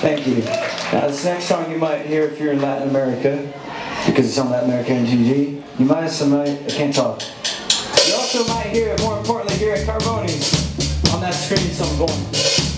Thank you. Now this next song you might hear if you're in Latin America, because it's on Latin America MTV. You might also might, I can't talk. You also might hear it, more importantly, here at Carbone's on that screen, so I'm going.